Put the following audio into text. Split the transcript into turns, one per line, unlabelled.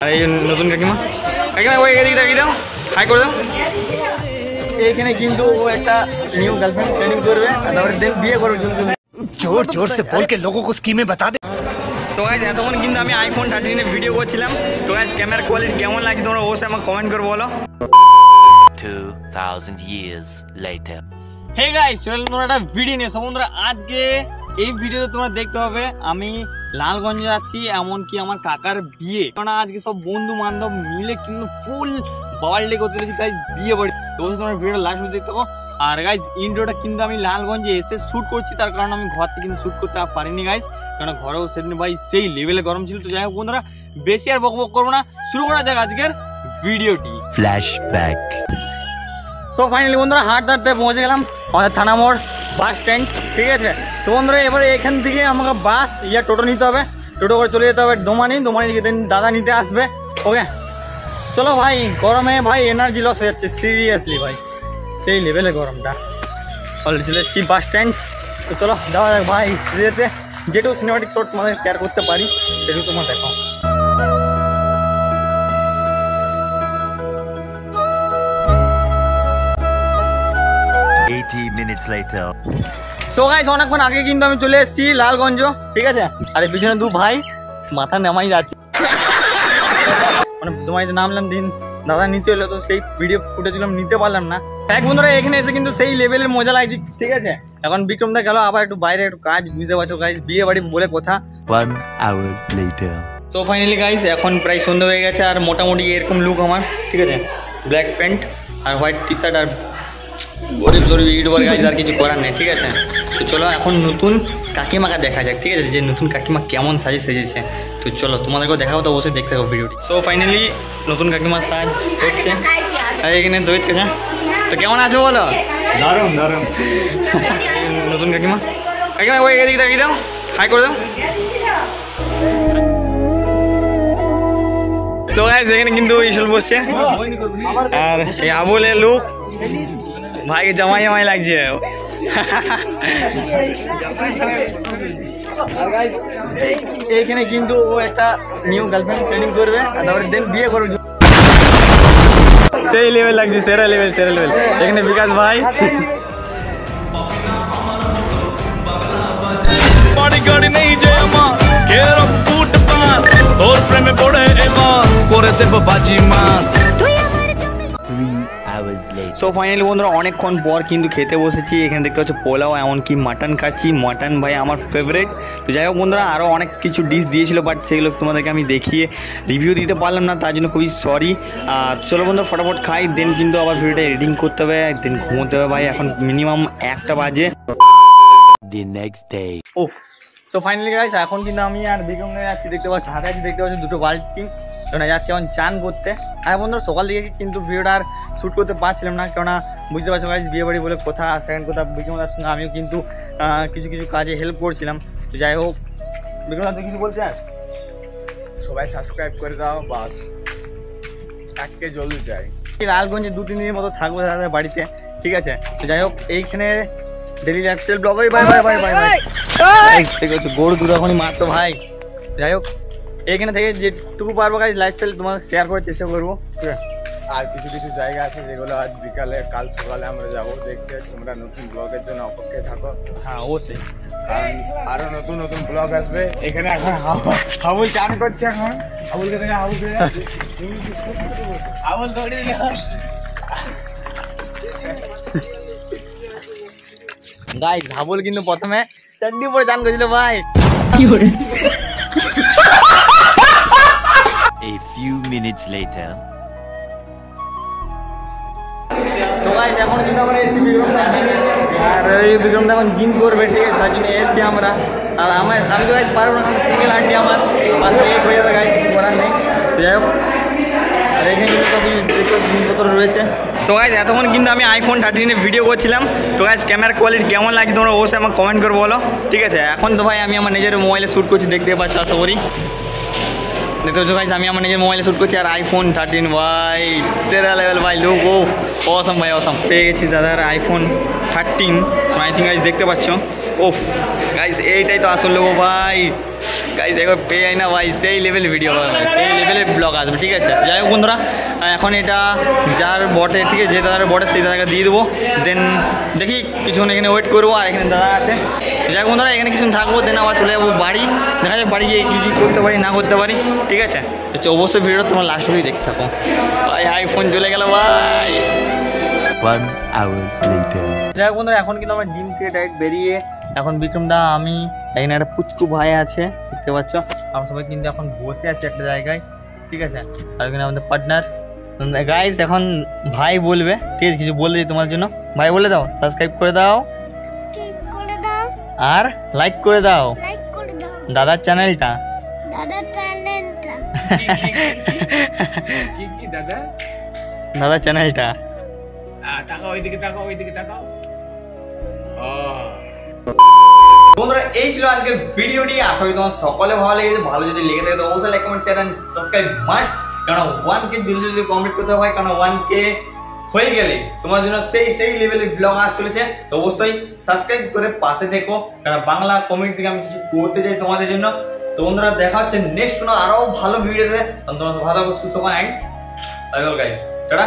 আর এই কিন্তু ও একটা বিয়ে করবে
জোর জোর। স্কিমে
বাতা সবাই এতক্ষণ কিন্তু আমি আইফোন থার্টিনে ভিডিও করছিলাম। তো গাইজ ক্যামেরা কোয়ালিটি কেমন লাগছে তোমরা অবশ্যই আমাকে কমেন্ট করে বলো। হে গাইস চলে তোমরা একটা ভিডিও নিয়ে। সমুদ্র আজকে এই ভিডিওতে তোমরা দেখতে হবে আমি লালগঞ্জ যাচ্ছি এমনকি আমার কাকার বিয়ে। কারণ আজকে সব বন্ধু বান্ধব মিলে কিন্তু ফুল বার্থডে করতে চলেছি গাইজ বিয়ে বাড়ি। তো তোমরা ভিডিওটা লাস্ট দেখতে থাকো। আর গাইজ ইন্ট্রোটা কিন্তু আমি লালগঞ্জে এসে শ্যুট করছি তার কারণে আমি ঘর থেকে কিন্তু শ্যুট করতে পারিনি গাইজ কারণ ঘরেও সেদিন ভাই সেই লেভেলে গরম ছিল। তো যাই হোক বন্ধুরা বেশি আর বক বক করব না। শুরু করা যাক আজকের ভিডিওটি
Flashback.
সো ফাইনালি বন্ধুরা হাঁটতে হাঁটতে পৌঁছে গেলাম আমাদের থানা মোড় বাস স্ট্যান্ড ঠিক আছে? তো বন্ধুরা, এবারে এখান থেকে আমাকে বাস, ইয়া টোটো নিতে হবে। টোটো করে চলে যেতে হবে দোমানি দোমানি দাদা নিতে আসবে, ওকে? চলো ভাই, গরমে ভাই এনার্জি লস হয়ে যাচ্ছে সিরিয়াসলি ভাই। সেই লেভেলে গরমটা। অলরেডি চলে এসেছি বাস স্ট্যান্ড তো চলো, যাওয়া যাক ভাই যেতে। যেটুকু সিনেমাটিক শট তোমাদের শেয়ার করতে পারি, সেটুকু তোমার দেখো।
80 minutes later.
সো গাইজ অনেকক্ষণ আগে কিন্তু আমি চলে এসেছি লালগঞ্জ ঠিক আছে? আর এই পিছনে দু ভাই মাথা নামাই যাচ্ছে। মানে তোমায় নামলাম দিন দাদা নিতে হলো তো সেই ভিডিও ফুটেছিল নিতে পারলাম না। এক বন্ধুরা এখানে এসে কিন্তু সেই লেভেলের মজা লাগছে ঠিক আছে? এখন বিক্রমদা গেল আবার একটু বাইরে একটু কাজ বুঝতে পারছ গাইজ বিয়ে বাড়ি বলে কথা। তো ফাইনালি গাইস এখন প্রায় সন্ধ্যা হয়ে গেছে আর মোটামুটি এরকম লুক আমার ঠিক আছে? ব্ল্যাক প্যান্ট আর হোয়াইট টি শার্ট আর গরিব গরিব ইউটিউবার গাইজ আর কিছু করার নেই ঠিক আছে? তো চলো এখন নতুন কাকিমাকে দেখা যাক ঠিক আছে? যে নতুন কাকিমা কেমন সাজে সেজেছে। তো চলো তোমাদেরকেও দেখাবো তো অবশ্যই দেখতে থাকো ভিডিওটি। সো ফাইনালি নতুন কাকিমার সাজ হচ্ছে। এখানে দৈত কাকা। তো কেমন আছো বলো?
দারুণ
দারুণ নতুন কাকিমা। কাকিমা ওই এদিকে দেখি দাও। হাই করে দাও। তো এখানে কিন্তু ইসল বসছে। হ্যাঁ, আর এই আবুলের লুক ভাইকে জামাই জামাই লাগছে আর guys, এই- এইখানে কিন্তু ও একটা নিউ গার্লফ্রেন্ড ট্রেনিং করবে আর তারপরে দেন বিয়ে করবে সেই লেভেল লাগছে সেরা লেভেল সেরা লেভেল এখানে বিকাশ ভাই
বাড়ি গাড়ি নেই যে আমার কেরম ফুট পান তোর প্রেমে পড়ে এবার করে দেব বাজি মান
Three hours later.
So finally বন্ধুরা অনেকক্ষণ পর কিন্তু খেতে বসেছি। এখানে দেখতে পাচ্ছ পোলাও এমনকি মাটন খাচ্ছি। মাটন ভাই আমার ফেভারিট তো যাই হোক বন্ধুরা আরও অনেক কিছু ডিশ দিয়েছিল বাট সেগুলো তোমাদেরকে আমি দেখিয়ে রিভিউ দিতে পারলাম না তার জন্য খুবই সরি চলো বন্ধুরা ফটাফট খাই দেন কিন্তু আবার ভিডিওটা এডিটিং করতে হবে দেন ঘুমোতে হবে ভাই। এখন মিনিমাম একটা বাজে।
The next day.
ও সো ফাইনালি গাইস এখন কিন্তু আমি আর বিক্রম যাচ্ছি। দেখতে পাচ্ছি হাতে দেখতে পাচ্ছি দুটো বাল্টি ওখানে যাচ্ছি এখন চান করতে। আর বন্ধুরা সকাল থেকে কিন্তু ভিডিওটা আর শ্যুট করতে পারছিলাম না কেননা বুঝতে পারছ গাইস বিয়ে বাড়ি বলে কথা সেকেন্ড কথা বিক্রমদার সঙ্গে আমিও কিন্তু কিছু কিছু কাজে হেল্প করছিলাম। তো যাই হোক বিক্রমদা তুই কিছু বলতে চাস?
সবাই সাবস্ক্রাইব করে দাও বাস। আজকে জলদি
এই লালগঞ্জে দু তিন দিনের মতো থাকব দাদার বাড়িতে ঠিক আছে? তো যাই হোক এইখানে daily lifestyle blog bye bye bye bye bye ঠিক আছে গরু দূর এখনই মারতো ভাই। যাই হোক এইখানে থেকে যেটুকু পারব কাজ লাইফস্টাইল তোমাকে শেয়ার করার চেষ্টা করব ঠিক আছে?
আর কিছু কিছু জায়গা আছে যেগুলো আজ বিকালে কাল সকালে আমরা যাব দেখতে। তোমরা নতুন ব্লগের জন্য অপেক্ষায় থাকো।
হ্যাঁ অবশ্যই।
কারণ আরও নতুন নতুন ব্লগ আসবে। এখানে এখন হাবুল- হাবুল চান করছে এখন। হাবুলকে দেখে হাবুল হাবুল দৌড়ে দিল
গাই ধাবল কিন্তু প্রথমে চারটি পরে চান করেছিল ভাই।
A few minutes later.
এখন কিন্তু আমরা এসছি বিক্রমদা আর ওই বিক্রমদা এখন জিম করবে, ঠিক আছে? তার জন্য এসছি আমরা। আর আমার আমি তো গাইজ পারব না সিঙ্গেল আন্টি আমার। কিছু করার নেই। যাই হোক। আর এখানে কিন্তু সব কিছু জিনিসপত্র রয়েছে। তো গাইজ এতক্ষণ কিন্তু আমি আইফোন থার্টিনে ভিডিও করছিলাম। তো গাইজ ক্যামেরার কোয়ালিটি কেমন লাগছে তোমরা অবশ্যই আমাকে কমেন্ট করব বলো, ঠিক আছে? এখন তো ভাই, আমি আমার নিজের মোবাইলে শ্যুট করছি, দেখতে পাচ্ছি, আশা করি। দেখতে গাইজ আমি আমার নিজের মোবাইলে শ্যুট করছি, আর আইফোন থার্টিন ভাই সেরা লেভেল ভাই লুক ও অসম ভাই অসম পেয়ে গেছি দাদার iPhone thirteen I think guys দেখতে পাচ্ছ? ওফ গাইজ এইটাই তো আসল লোক ভাই। গাইজ একবার পেয়ে যাই না ভাই, সেই লেভেলের ভিডিও সেই লেভেলের ব্লগ আসবে, ঠিক আছে? যাই হোক বন্ধুরা এখন এটা যার বটে ঠিক আছে, যে দাদার বটে সেই দাদাকে দিয়ে দেবো। দেন দেখি, কিছুক্ষণ এখানে ওয়েট করব, আর এখানে দাদা আছে। যাই হোক বন্ধুরা এখানে কিছু থাকব দেন আবার চলে যাব বাড়ি। দেখা যায় বাড়ি গিয়ে কী কী করতে পারি না করতে পারি ঠিক আছে? তো অবশ্যই ভিডিওটা তোমার লাস্ট অবধি দেখতে থাকো। ভাই আইফোন চলে গেল ভাই হোক বন্ধুরা এখন কিন্তু আমার জিম থেকে ডাইরেক্ট বেরিয়ে এখন বিক্রমদা আমি এখানে একটা পুচকু ভাই আছে দেখতে পাচ্ছ? আমরা সবাই কিন্তু এখন বসে আছি একটা জায়গায় ঠিক আছে? আর এখানে আমাদের পার্টনার গাইস এখন ভাই বলবে ঠিক আছে? কিছু বলে দিই তোমার জন্য। ভাই বলে দাও সাবস্ক্রাইব করে দাও।
করে দাও।
আর লাইক করে দাও।
লাইক করে দাও।
দাদার চ্যানেলটা
দাদা ট্যালেন্টটা
কি কি দাদা?
দাদার চ্যানেলটা
আহ, তাকাও ওইদিকে তাকাও ওইদিকে তাকাও। ও।
বন্ধুরা এই ছিল আজকের ভিডিওটি। আশা করি তোমার সকলে ভালো লেগেছে। ভালো যদি লেগে থাকে তো অবশ্যই like comment share subscribe must কারণ ওয়ান কে জলদি জলদি কমপ্লিট করতে হয়। কারণ ওয়ান কে হয়ে গেলে তোমার জন্য সেই সেই লেভেলের ব্লগ আস চলেছে। তো অবশ্যই সাবস্ক্রাইব করে পাশে দেখো কারণ বাংলা কমেন্ট থেকে আমি কিছু করতে চাই তোমাদের জন্য। তো বন্ধুরা, দেখা হচ্ছে নেক্সট কোনো আরও ভালো ভিডিওতে তোমার ভালো সুস্থ অ্যান্ড গাইস টাটা